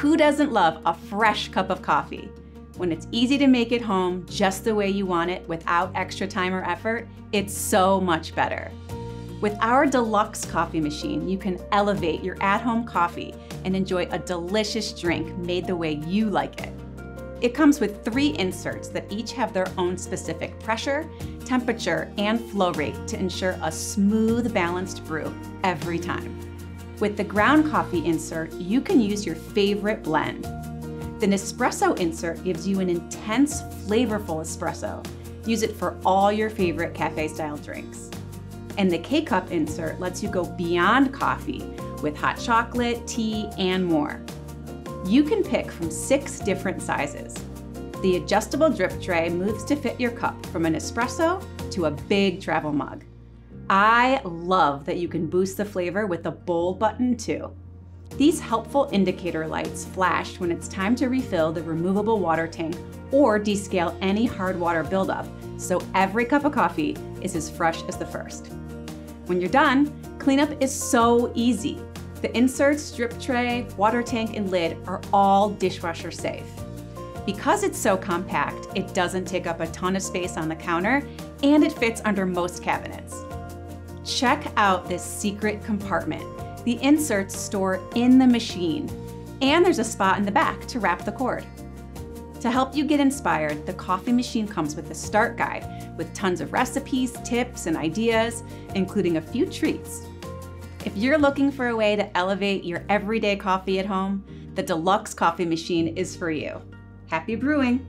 Who doesn't love a fresh cup of coffee? When it's easy to make it home just the way you want it without extra time or effort, it's so much better. With our deluxe coffee machine, you can elevate your at home coffee and enjoy a delicious drink made the way you like it. It comes with three inserts that each have their own specific pressure, temperature, and flow rate to ensure a smooth, balanced brew every time. With the ground coffee insert, you can use your favorite blend. The Nespresso insert gives you an intense, flavorful espresso. Use it for all your favorite cafe style drinks. And the K Cup insert lets you go beyond coffee with hot chocolate, tea, and more. You can pick from six different sizes. The adjustable drip tray moves to fit your cup from an espresso to a big travel mug. I love that you can boost the flavor with the bold button too. These helpful indicator lights flash when it's time to refill the removable water tank or descale any hard water buildup, so every cup of coffee is as fresh as the first. When you're done, cleanup is so easy. The inserts, drip tray, water tank, and lid are all dishwasher safe. Because it's so compact, it doesn't take up a ton of space on the counter and it fits under most cabinets. Check out this secret compartment. The inserts store in the machine, and there's a spot in the back to wrap the cord. To help you get inspired, the coffee machine comes with a start guide with tons of recipes, tips, and ideas, including a few treats. If you're looking for a way to elevate your everyday coffee at home, the Deluxe Coffee Machine is for you. Happy brewing!